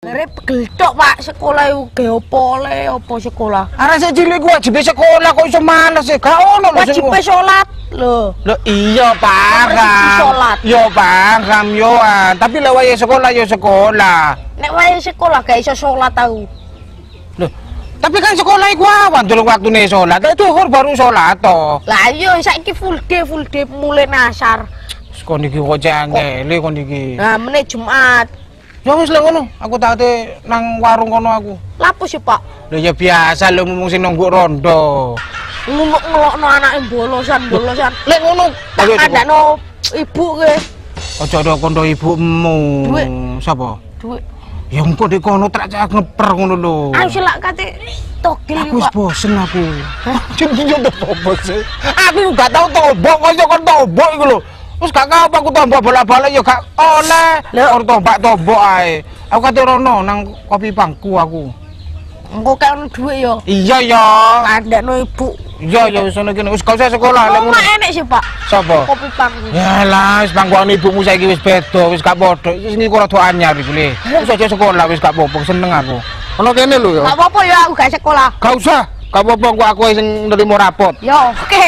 Arep geltok Pak, sekolah iku ge opo le, opo sekolah. Arek sik cilik wajib sekolah kok iso males sih. Gak ono lho Wajib sholat lho. Lho iya paham. sholat. Yo paham yo ah. Tapi lek wayahe sekolah yo sekolah. Nek wae sekolah gak iso sholat tau. Loh, tapi kan sekolah iku awan durung waktune salat. Itu baru salat to. Lah iya saiki full day full day mulai nasar. Kon iki kok jangkele kon iki. Nah, meneh Jumat. Ya wis lek ngono, aku takte nang warung kono aku. Lapo sih Pak? Lho ya biasa lho ngomong sing nunggu rondo. Nguluk ngelokno anake bolosan bolosan. Lek ngono, Tak kandakno ibu ke. aja do kondo ibumu. Duit. Sapa? Duit. Ya engko di kono trak cak ngeper ngono lho. Ayo silak kate togel Aku wis bosen aku. Jadi yo tombok sih. Aku gak tau tombok, kok kon tombok iku lho. Wis gak apa aku tombok bola-bola yo gak oleh. Lho. Or tombak tombok ae. Aku kate rono nang kopi pangku aku. Engko kaya ono duit yo. Iya ya. Kandakno ibu. Iya ya wis ngono kene. Wis gak usah sekolah lek ngono. enek sih Pak? Sapa? Kopi pangku. Ya lah, wis pangkuan ibumu saiki wis beda, wis gak padha. Wis iki rada anyar iku le. Wis aja sekolah wis gak apa-apa, seneng aku. Ono kene lho ya. Gak apa-apa ya aku gak sekolah. Gak usah. Gak apa-apa kok aku sing nerima rapot. Yo, oke.